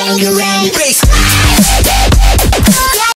bangarang. Bass.